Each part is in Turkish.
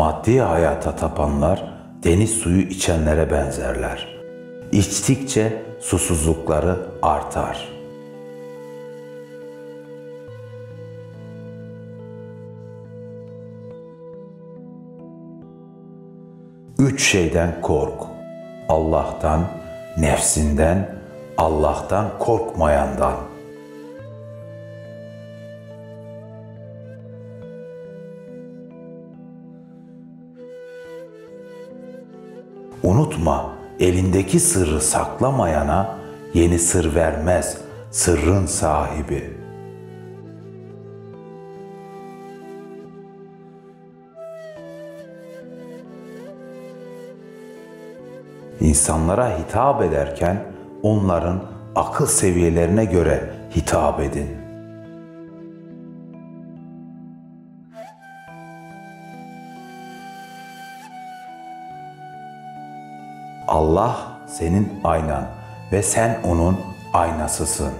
Maddi hayata tapanlar deniz suyu içenlere benzerler. İçtikçe susuzlukları artar. Üç şeyden kork. Allah'tan, nefsinden, Allah'tan korkmayandan. Elindeki sırrı saklamayana yeni sır vermez sırrın sahibi. İnsanlara hitap ederken onların akıl seviyelerine göre hitap edin. Allah senin aynan ve sen onun aynasısın.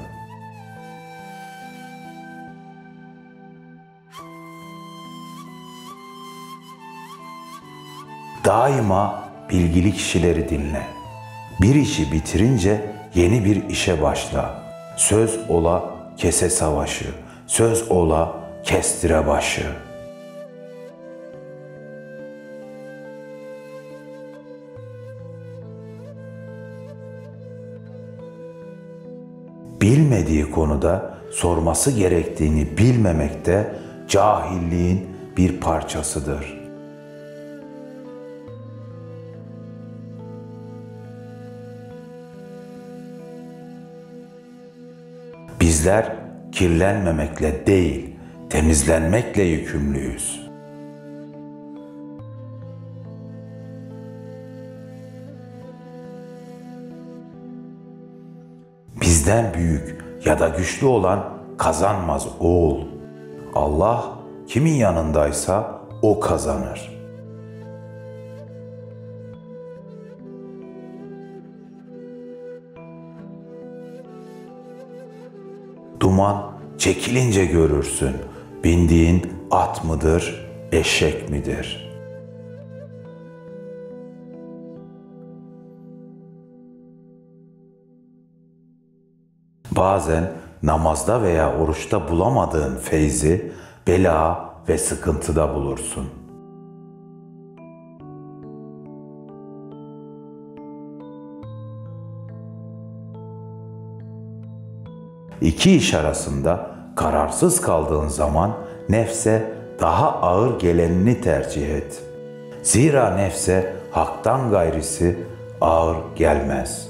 Daima bilgili kişileri dinle. Bir işi bitirince yeni bir işe başla. Söz ola kese savaşı, söz ola kestire başı. Bilmediği konuda sorması gerektiğini bilmemek de cahilliğin bir parçasıdır.'' Bizler kirlenmemekle değil, temizlenmekle yükümlüyüz. Bizden büyük ya da güçlü olan kazanmaz oğul. Allah kimin yanındaysa o kazanır.'' Duman çekilince görürsün. Bindiğin at mıdır, eşek midir? Bazen namazda veya oruçta bulamadığın feyzi bela ve sıkıntıda bulursun.'' İki iş arasında kararsız kaldığın zaman nefse daha ağır gelenini tercih et. Zira nefse haktan gayrisi ağır gelmez.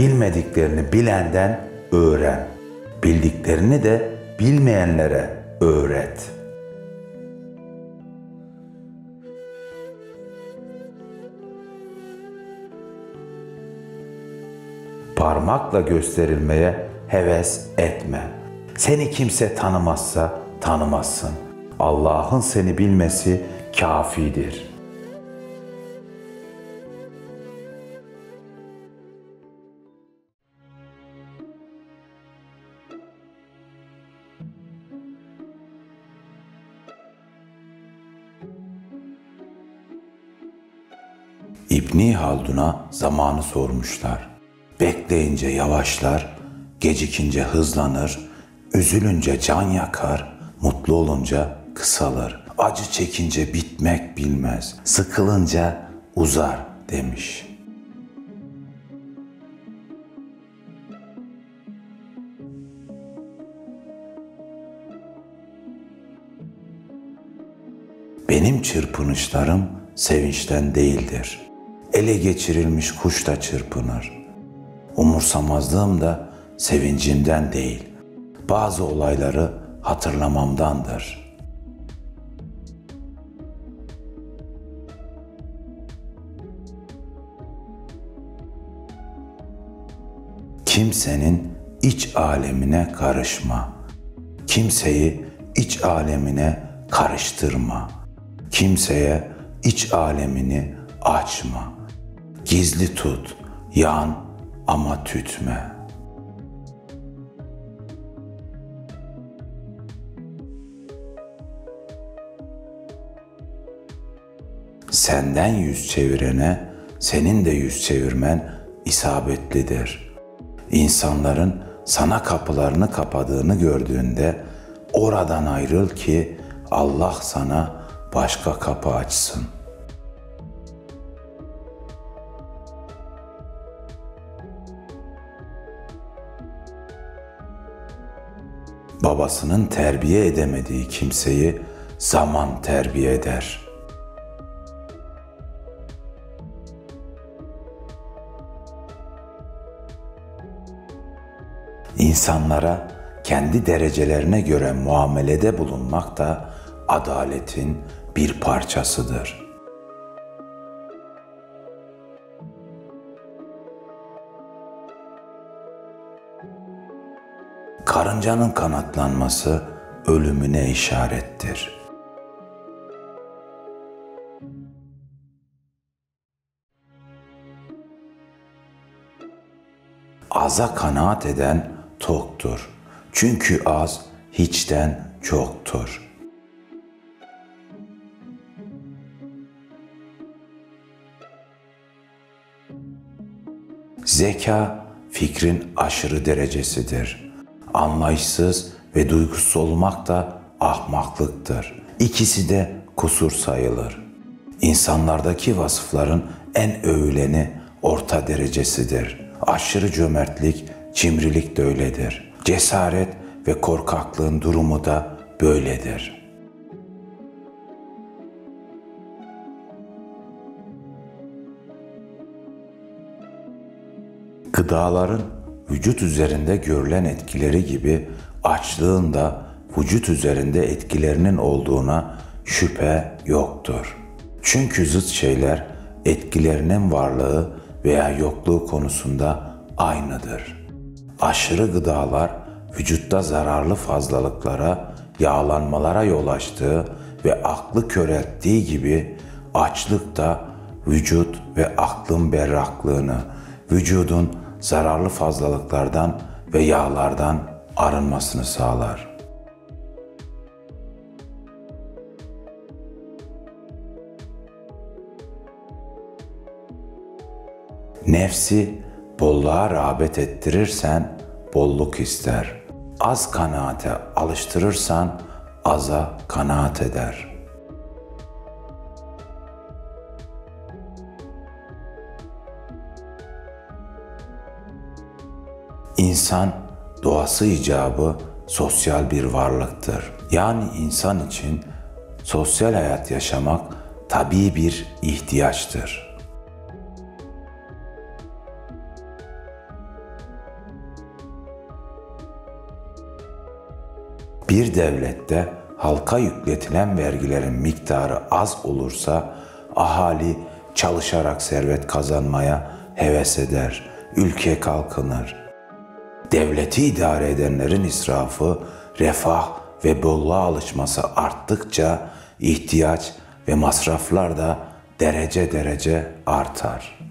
Bilmediklerini bilenden öğren. Bildiklerini de bilmeyenlere öğret.'' parmakla gösterilmeye heves etme. Seni kimse tanımazsa tanımazsın. Allah'ın seni bilmesi kafidir. İbni Haldun'a zamanı sormuşlar. Bekleyince yavaşlar, gecikince hızlanır, üzülünce can yakar, mutlu olunca kısalır. Acı çekince bitmek bilmez, sıkılınca uzar demiş. Benim çırpınışlarım sevinçten değildir. Ele geçirilmiş kuş da çırpınır.'' Umursamazlığım da sevincimden değil, bazı olayları hatırlamamdandır. Kimsenin iç alemine karışma. Kimseyi iç alemine karıştırma. Kimseye iç alemini açma. Gizli tut, yan ama tütme. Senden yüz çevirene senin de yüz çevirmen isabetlidir. İnsanların sana kapılarını kapadığını gördüğünde oradan ayrıl ki Allah sana başka kapı açsın.'' Babasının terbiye edemediği kimseyi zaman terbiye eder. İnsanlara kendi derecelerine göre muamelede bulunmak da adaletin bir parçasıdır. Karıncanın kanatlanması ölümüne işarettir. Aza kanaat eden toktur. Çünkü az hiçten çoktur. Zeka fikrin aşırı derecesidir. Anlayışsız ve duygusuz olmak da ahmaklıktır. İkisi de kusur sayılır. İnsanlardaki vasıfların en övüleni orta derecesidir. Aşırı cömertlik, cimrilik de öyledir. Cesaret ve korkaklığın durumu da böyledir. Gıdaların vücut üzerinde görülen etkileri gibi açlığın da vücut üzerinde etkilerinin olduğuna şüphe yoktur. Çünkü zıt şeyler etkilerinin varlığı veya yokluğu konusunda aynıdır. Aşırı gıdalar vücutta zararlı fazlalıklara, yağlanmalara yol açtığı ve aklı körelttiği gibi açlık da vücut ve aklın berraklığını, vücudun zararlı fazlalıklardan ve yağlardan arınmasını sağlar. Nefsi bolluğa rağbet ettirirsen bolluk ister. Az kanaate alıştırırsan aza kanaat eder. İnsan doğası icabı sosyal bir varlıktır. Yani insan için sosyal hayat yaşamak tabii bir ihtiyaçtır. Bir devlette halka yükletilen vergilerin miktarı az olursa ahali çalışarak servet kazanmaya heves eder, ülke kalkınır. Devleti idare edenlerin israfı, refah ve bolluğa alışması arttıkça ihtiyaç ve masraflar da derece derece artar.''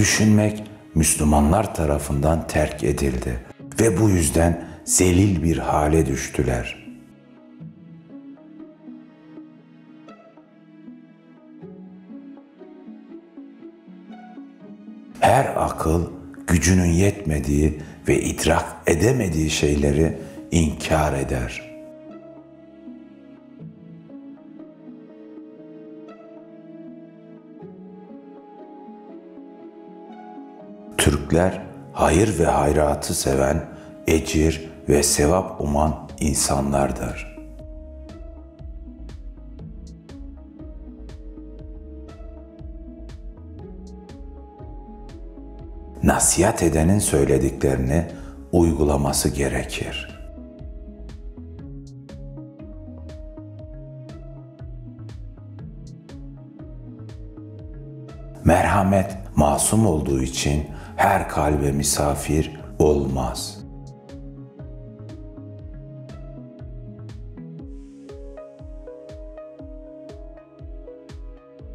Düşünmek Müslümanlar tarafından terk edildi ve bu yüzden zelil bir hale düştüler. Her akıl gücünün yetmediği ve idrak edemediği şeyleri inkar eder.'' Türkler hayır ve hayratı seven, ecir ve sevap uman insanlardır. Nasihat edenin söylediklerini uygulaması gerekir. Merhamet masum olduğu için her kalbe misafir olmaz.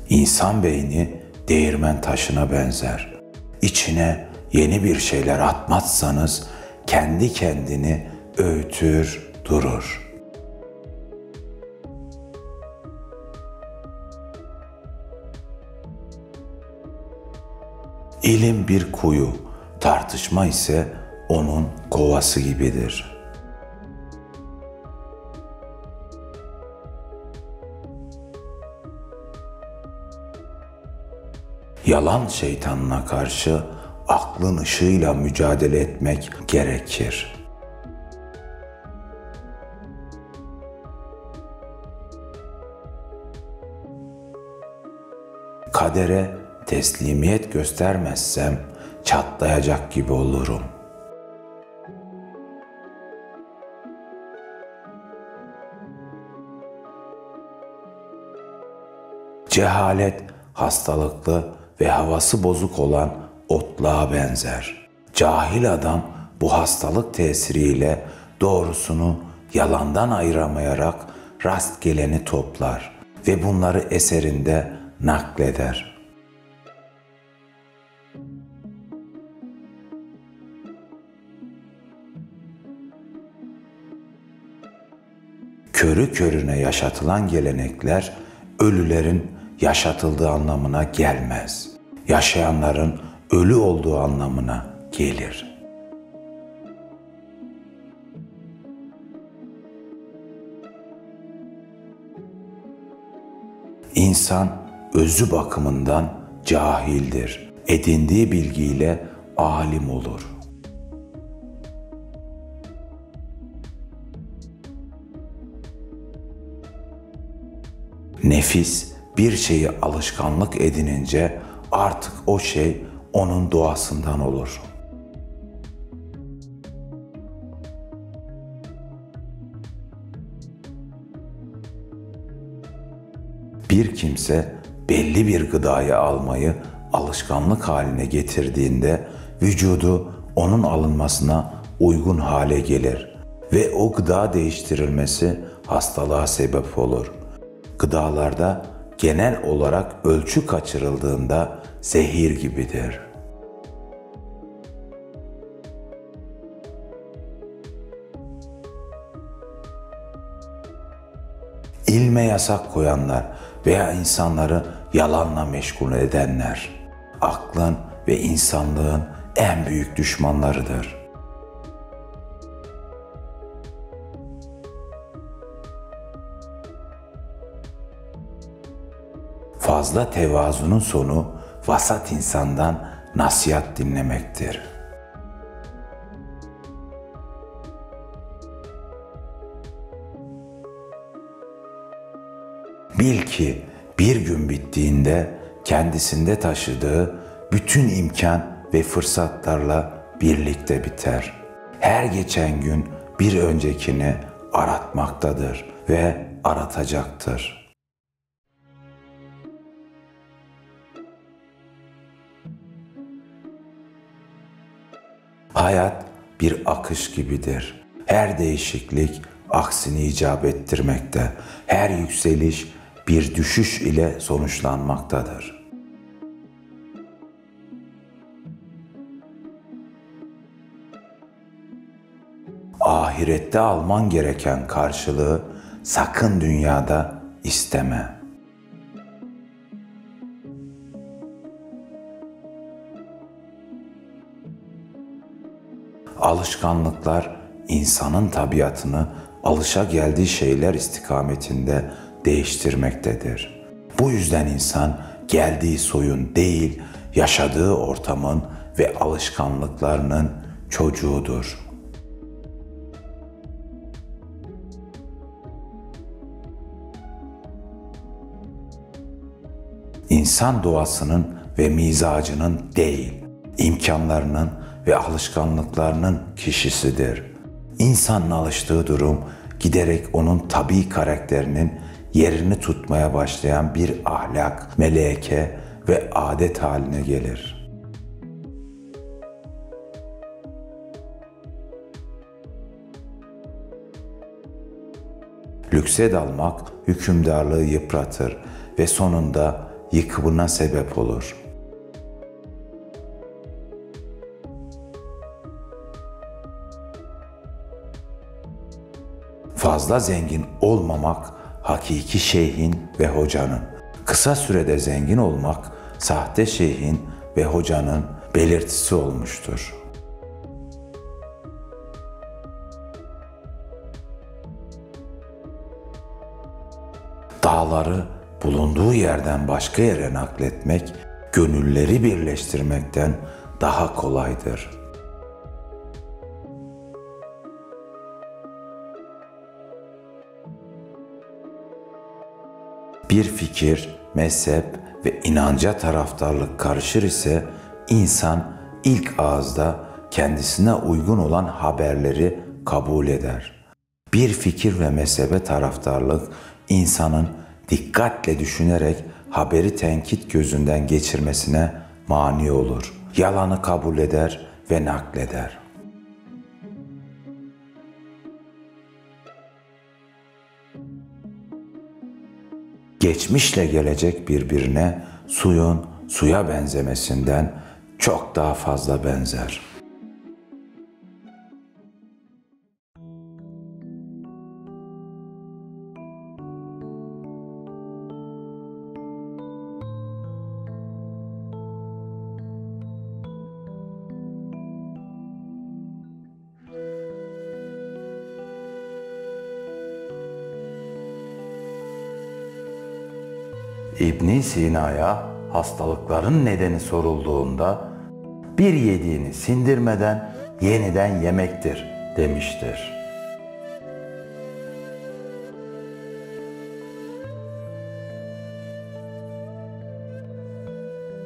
İnsan beyni değirmen taşına benzer. İçine yeni bir şeyler atmazsanız kendi kendini öğütür durur. İlim bir kuyu, tartışma ise onun kovası gibidir. Yalan şeytanına karşı aklın ışığıyla mücadele etmek gerekir. Kadere teslimiyet göstermezsem çatlayacak gibi olurum. Cehalet hastalıklı ve havası bozuk olan otluğa benzer. Cahil adam bu hastalık tesiriyle doğrusunu yalandan ayıramayarak rastgeleni toplar ve bunları eserinde nakleder. Körü körüne yaşatılan gelenekler ölülerin yaşatıldığı anlamına gelmez. Yaşayanların ölü olduğu anlamına gelir. İnsan özü bakımından cahildir. Edindiği bilgiyle alim olur. Nefis bir şeyi alışkanlık edinince artık o şey onun doğasından olur. Bir kimse belli bir gıdayı almayı alışkanlık haline getirdiğinde vücudu onun alınmasına uygun hale gelir ve o gıda değiştirilmesi hastalığa sebep olur. Gıdalarda genel olarak ölçü kaçırıldığında zehir gibidir. İlme yasak koyanlar veya insanları yalanla meşgul edenler aklın ve insanlığın en büyük düşmanlarıdır. Fazla tevazunun sonu vasat insandan nasihat dinlemektir. Bil ki bir gün bittiğinde kendisinde taşıdığı bütün imkan ve fırsatlarla birlikte biter. Her geçen gün bir öncekini aratmaktadır ve aratacaktır.'' Hayat bir akış gibidir. Her değişiklik aksini icap ettirmekte. Her yükseliş bir düşüş ile sonuçlanmaktadır. Ahirette alman gereken karşılığı sakın dünyada isteme.'' Alışkanlıklar insanın tabiatını alışa geldiği şeyler istikametinde değiştirmektedir. Bu yüzden insan geldiği soyun değil, yaşadığı ortamın ve alışkanlıklarının çocuğudur. İnsan doğasının ve mizacının değil, imkanlarının ve alışkanlıklarının kişisidir. İnsanın alıştığı durum giderek onun tabi karakterinin yerini tutmaya başlayan bir ahlak, meleke ve adet haline gelir. Lükse dalmak hükümdarlığı yıpratır ve sonunda yıkımına sebep olur.'' Fazla zengin olmamak hakiki şeyhin ve hocanın. Kısa sürede zengin olmak sahte şeyhin ve hocanın belirtisi olmuştur. Dağları bulunduğu yerden başka yere nakletmek, gönülleri birleştirmekten daha kolaydır. Bir fikir, mezhep ve inanca taraftarlık karışır ise insan ilk ağızda kendisine uygun olan haberleri kabul eder. Bir fikir ve mezhebe taraftarlık insanın dikkatle düşünerek haberi tenkit gözünden geçirmesine mani olur. Yalanı kabul eder ve nakleder. Geçmişle gelecek birbirine suyun suya benzemesinden çok daha fazla benzer. İbn Sina'ya hastalıkların nedeni sorulduğunda bir yediğini sindirmeden yeniden yemektir demiştir.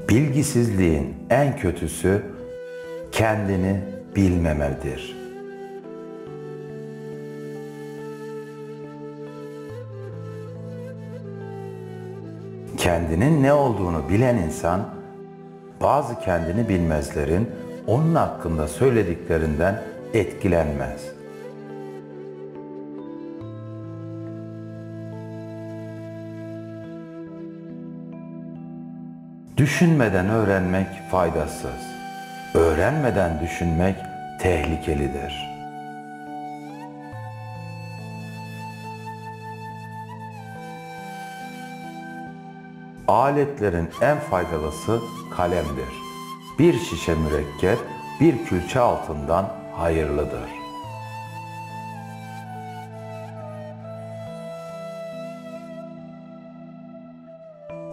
Bilgisizliğin en kötüsü kendini bilmemedir. Kendinin ne olduğunu bilen insan bazı kendini bilmezlerin onun hakkında söylediklerinden etkilenmez. Düşünmeden öğrenmek faydasız. Öğrenmeden düşünmek tehlikelidir. Aletlerin en faydalısı kalemdir. Bir şişe mürekkep bir külçe altından hayırlıdır.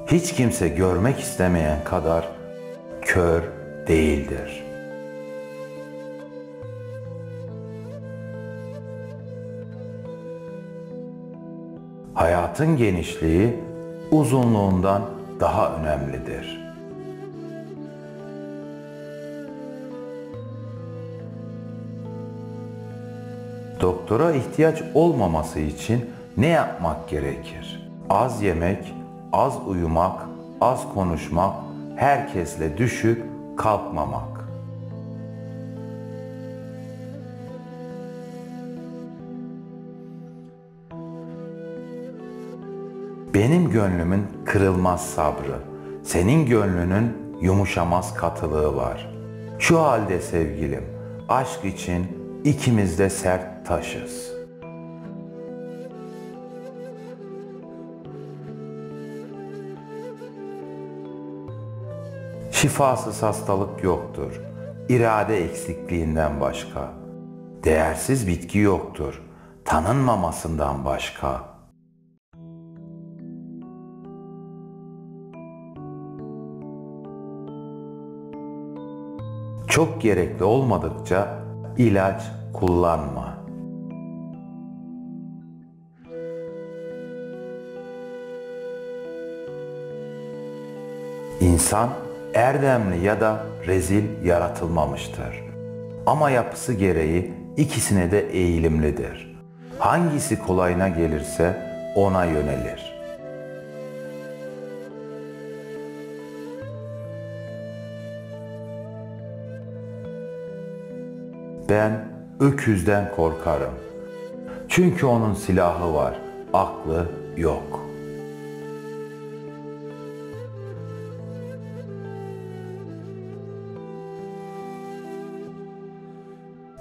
Hiç kimse görmek istemeyen kadar kör değildir. Hayatın genişliği uzunluğundan daha önemlidir. Doktora ihtiyaç olmaması için ne yapmak gerekir? Az yemek, az uyumak, az konuşmak, herkesle düşük kalkmamak. Benim gönlümün kırılmaz sabrı, senin gönlünün yumuşamaz katılığı var. Şu halde sevgilim, aşk için ikimiz de sert taşız. Şifasız hastalık yoktur. İrade eksikliğinden başka. Değersiz bitki yoktur. Tanınmamasından başka.'' Çok gerekli olmadıkça ilaç kullanma. İnsan erdemli ya da rezil yaratılmamıştır. Ama yapısı gereği ikisine de eğilimlidir. Hangisi kolayına gelirse ona yönelir.'' Ben öküzden korkarım. Çünkü onun silahı var, aklı yok.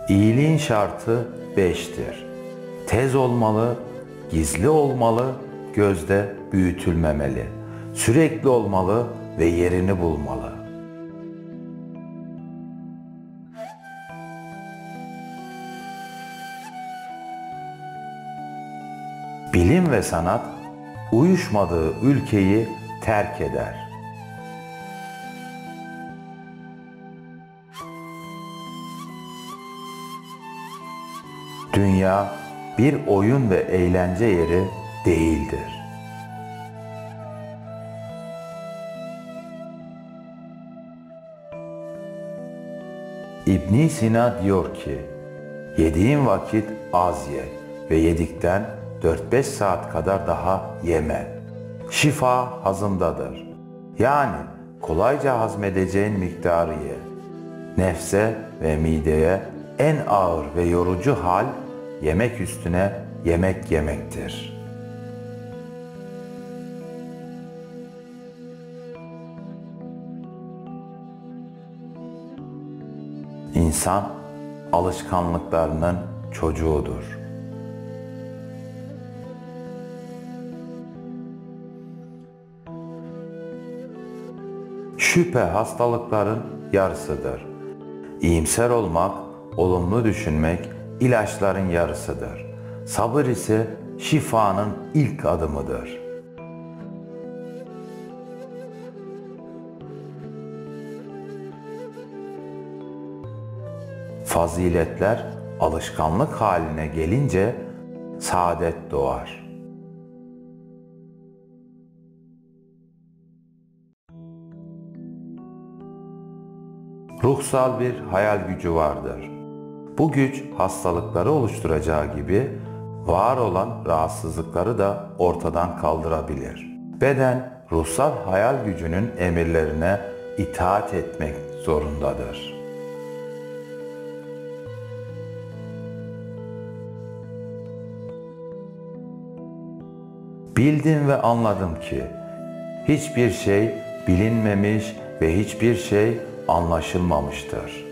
İyiliğin şartı beştir. Tez olmalı, gizli olmalı, gözde büyütülmemeli. Sürekli olmalı ve yerini bulmalı. Bilim ve sanat uyuşmadığı ülkeyi terk eder. Dünya bir oyun ve eğlence yeri değildir. İbn Sina diyor ki, yediğin vakit az ye ve yedikten 4-5 saat kadar daha yeme. Şifa hazımdadır. Yani kolayca hazmedeceğin miktarı ye. Nefse ve mideye en ağır ve yorucu hal yemek üstüne yemek yemektir. İnsan alışkanlıklarının çocuğudur. Şüphe hastalıkların yarısıdır. İyimser olmak, olumlu düşünmek ilaçların yarısıdır. Sabır ise şifanın ilk adımıdır. Faziletler alışkanlık haline gelince saadet doğar. Ruhsal bir hayal gücü vardır. Bu güç hastalıkları oluşturacağı gibi var olan rahatsızlıkları da ortadan kaldırabilir. Beden ruhsal hayal gücünün emirlerine itaat etmek zorundadır. Bildim ve anladım ki hiçbir şey bilinmemiş ve hiçbir şey anlaşılmamıştır.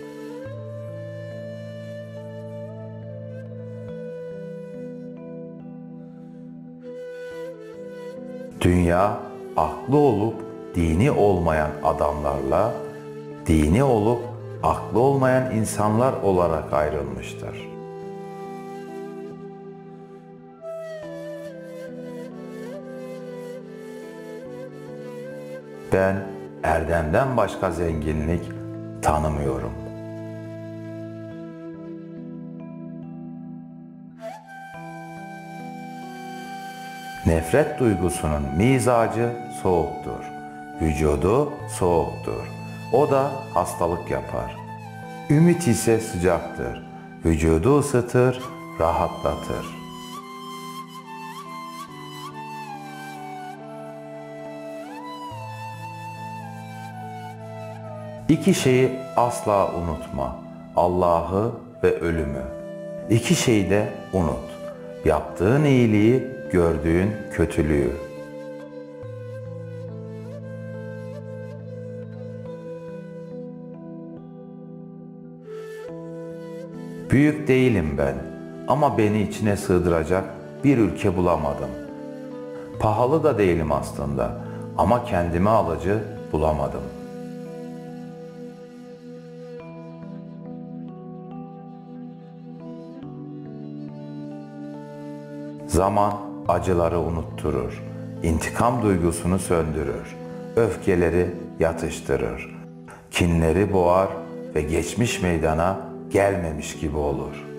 Dünya aklı olup dini olmayan adamlarla dini olup aklı olmayan insanlar olarak ayrılmıştır. Ben erdemden başka zenginlik tanımıyorum. Nefret duygusunun mizacı soğuktur. Vücudu soğuktur. O da hastalık yapar. Ümit ise sıcaktır. Vücudu ısıtır, rahatlatır. İki şeyi asla unutma. Allah'ı ve ölümü. İki şeyi de unut. Yaptığın iyiliği, gördüğün kötülüğü. Büyük değilim ben ama beni içine sığdıracak bir ülke bulamadım. Pahalı da değilim aslında ama kendime alıcı bulamadım.'' Zaman acıları unutturur, intikam duygusunu söndürür, öfkeleri yatıştırır, kinleri boğar ve geçmiş meydana gelmemiş gibi olur.''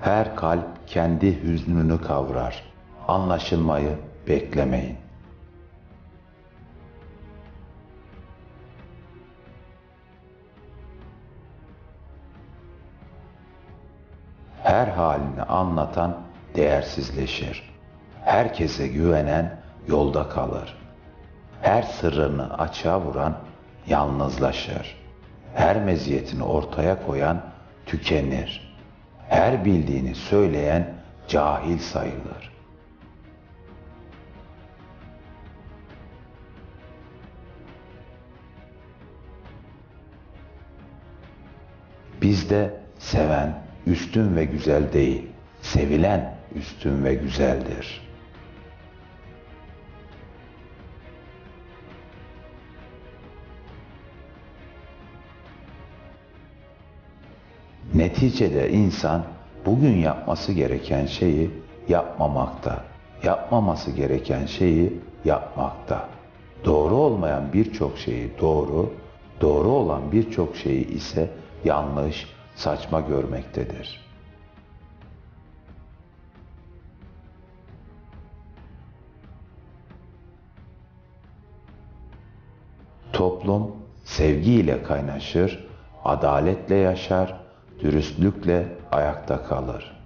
Her kalp kendi hüznünü kavrar. Anlaşılmayı beklemeyin. Her halini anlatan değersizleşir. Herkese güvenen yolda kalır. Her sırrını açığa vuran yalnızlaşır. Her meziyetini ortaya koyan tükenir. Her bildiğini söyleyen cahil sayılır. Bizde seven üstün ve güzel değil, sevilen üstün ve güzeldir. Neticede insan bugün yapması gereken şeyi yapmamakta, yapmaması gereken şeyi yapmakta. Doğru olmayan birçok şeyi doğru, doğru olan birçok şeyi ise yanlış, saçma görmektedir. Toplum sevgiyle kaynaşır, adaletle yaşar, dürüstlükle ayakta kalır.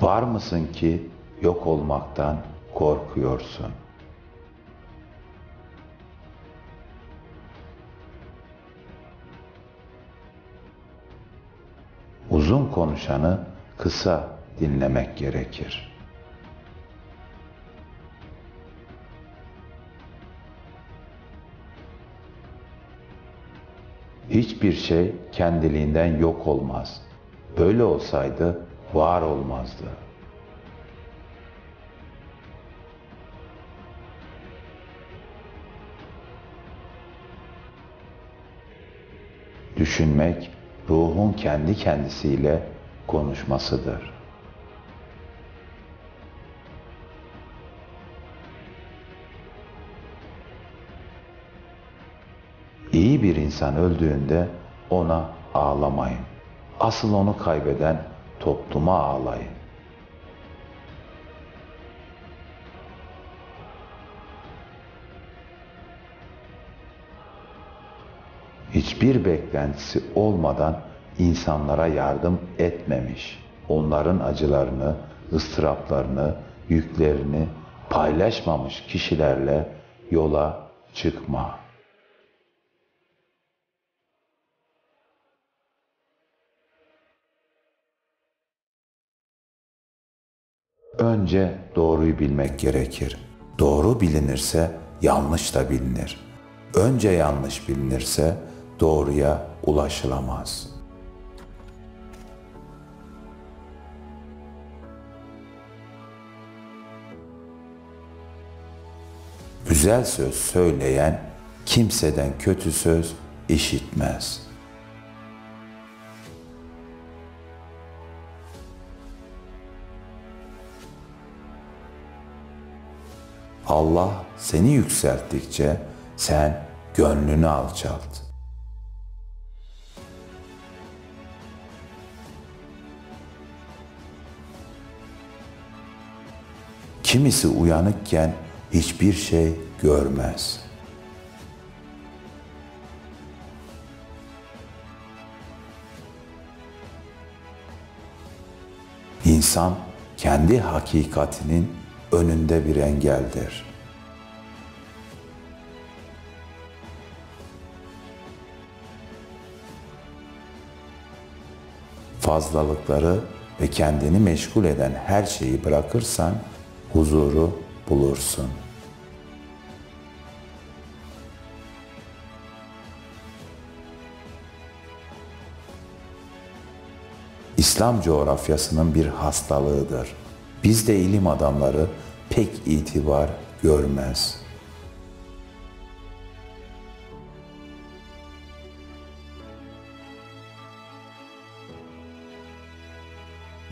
Var mısın ki yok olmaktan korkuyorsun? Uzun konuşanı kısa dinlemek gerekir. Hiçbir şey kendiliğinden yok olmaz. Böyle olsaydı var olmazdı. Düşünmek ruhun kendi kendisiyle konuşmasıdır. İnsan öldüğünde ona ağlamayın. Asıl onu kaybeden topluma ağlayın. Hiçbir beklentisi olmadan insanlara yardım etmemiş. Onların acılarını, ıstıraplarını, yüklerini paylaşmamış kişilerle yola çıkma. Önce doğruyu bilmek gerekir. Doğru bilinirse yanlış da bilinir. Önce yanlış bilinirse doğruya ulaşılamaz. Güzel söz söyleyen kimseden kötü söz işitmez.'' Allah seni yükselttikçe sen gönlünü alçalt. Kimisi uyanıkken hiçbir şey görmez. İnsan kendi hakikatinin önünde bir engeldir. Fazlalıkları ve kendini meşgul eden her şeyi bırakırsan huzuru bulursun. İslam coğrafyasının bir hastalığıdır. Bizde ilim adamları pek itibar görmez.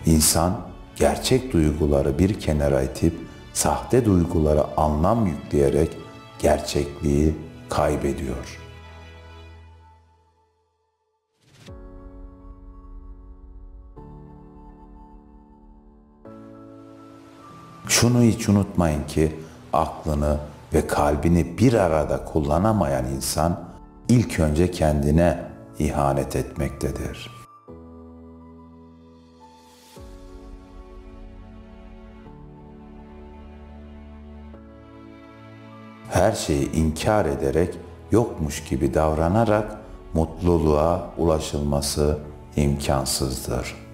İnsan gerçek duyguları bir kenara itip sahte duygulara anlam yükleyerek gerçekliği kaybediyor.'' Şunu hiç unutmayın ki aklını ve kalbini bir arada kullanamayan insan ilk önce kendine ihanet etmektedir. Her şeyi inkar ederek, yokmuş gibi davranarak mutluluğa ulaşılması imkansızdır.''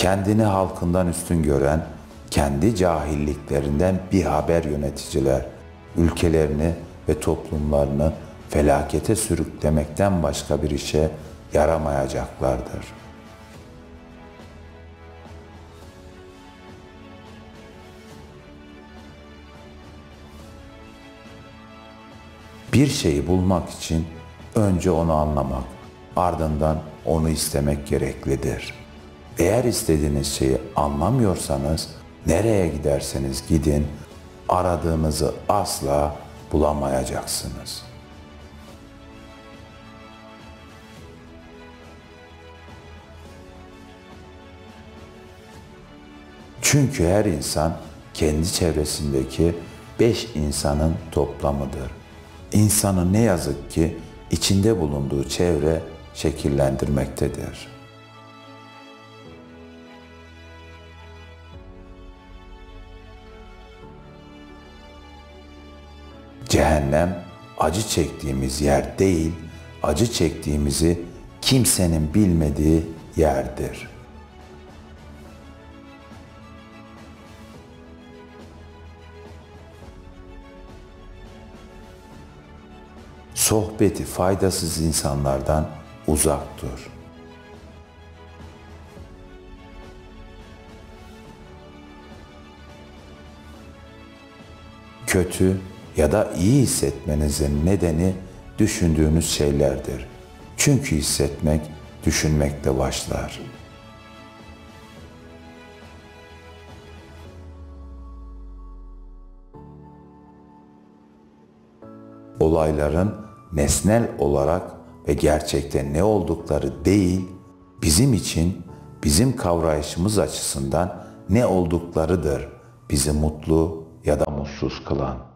Kendini halkından üstün gören, kendi cahilliklerinden bir haber yöneticiler, ülkelerini ve toplumlarını felakete sürüklemekten başka bir işe yaramayacaklardır. Bir şeyi bulmak için önce onu anlamak, ardından onu istemek gereklidir. Eğer istediğiniz şeyi anlamıyorsanız nereye giderseniz gidin aradığınızı asla bulamayacaksınız. Çünkü her insan kendi çevresindeki beş insanın toplamıdır. İnsanı ne yazık ki içinde bulunduğu çevre şekillendirmektedir. Cehennem acı çektiğimiz yer değil, acı çektiğimizi kimsenin bilmediği yerdir. Sohbeti faydasız insanlardan uzak dur. Kötü ya da iyi hissetmenizin nedeni düşündüğünüz şeylerdir. Çünkü hissetmek düşünmekle başlar. Olayların nesnel olarak ve gerçekte ne oldukları değil, bizim için, bizim kavrayışımız açısından ne olduklarıdır bizi mutlu ya da mutsuz kılan.